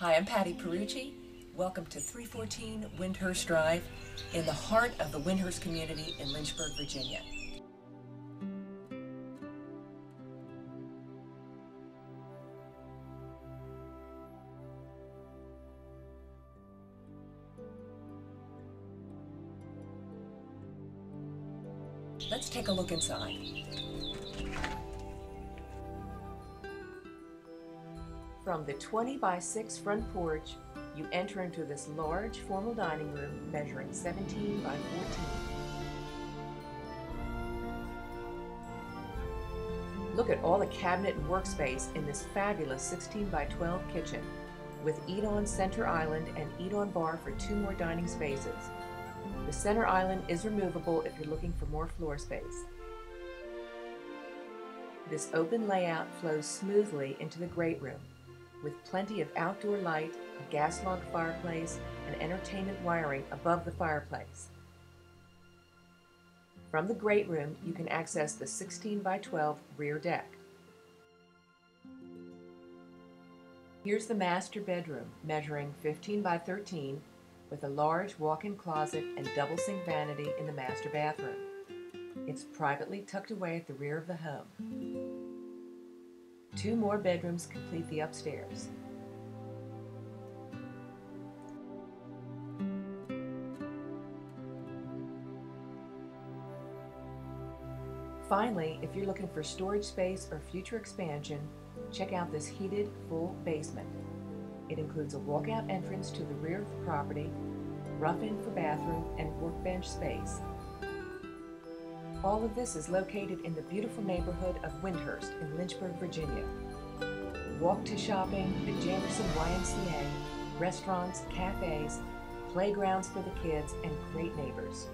Hi, I'm Patty Perucci. Welcome to 314 Wyndhurst Drive in the heart of the Wyndhurst community in Lynchburg, Virginia. Let's take a look inside. From the 20 by 6 front porch, you enter into this large formal dining room measuring 17 by 14. Look at all the cabinet and workspace in this fabulous 16 by 12 kitchen with eat-on center island and eat-on bar for two more dining spaces. The center island is removable if you're looking for more floor space. This open layout flows smoothly into the great room with plenty of outdoor light, a gas log fireplace, and entertainment wiring above the fireplace. From the great room, you can access the 16 by 12 rear deck. Here's the master bedroom, measuring 15 by 13, with a large walk-in closet and double sink vanity in the master bathroom. It's privately tucked away at the rear of the home. Two more bedrooms complete the upstairs. Finally, if you're looking for storage space or future expansion, check out this heated full basement. It includes a walkout entrance to the rear of the property, rough-in for bathroom, and workbench space. All of this is located in the beautiful neighborhood of Wyndhurst in Lynchburg, Virginia. Walk to shopping, the Jamerson YMCA, restaurants, cafes, playgrounds for the kids, and great neighbors.